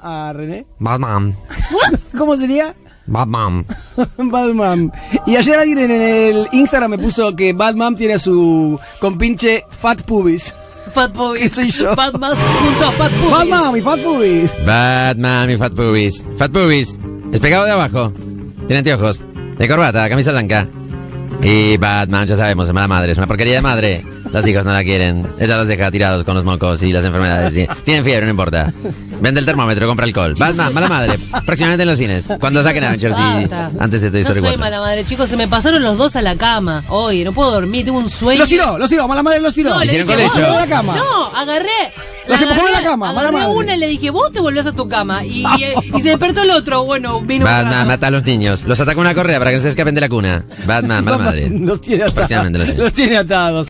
A René. Batman. ¿Cómo sería? Batman. Batman. Y ayer alguien en el Instagram me puso que Batman tiene a su compinche Fat Pubis. Fat Pubis. ¿Qué soy yo? Batman junto a Fat Pubis. Batman, mi Fat Pubis. Batman y Fat Pubis. Fat Pubis. Despegado de abajo. Tiene anteojos. De corbata, camisa blanca. Y Batman, ya sabemos, es mala madre. Es una porquería de madre. Los hijos no la quieren. Ella los deja tirados con los mocos y las enfermedades. Tienen fiebre, no importa. Vende el termómetro, compra alcohol. Batman, mala madre. Próximamente en los cines. Cuando saquen Avengers y antes de Toy No Story soy 4. mala madre, chicos. Se me pasaron los dos a la cama. Oye, no puedo dormir, tengo un sueño. Los tiró, los tiró, mala madre los tiró. No, le Hicieron dije, colecho. vos- de la cama. No, agarré. Los la empujó de la cama, mala madre. una y le dije, vos te volvés a tu cama. Y, y- y se despertó el otro. Bueno, vino un Batman rato. mata a los niños. Los ataca una correa para que no se escapen de la cuna. Batman, mala madre. Los tiene atados. Los tiene atados.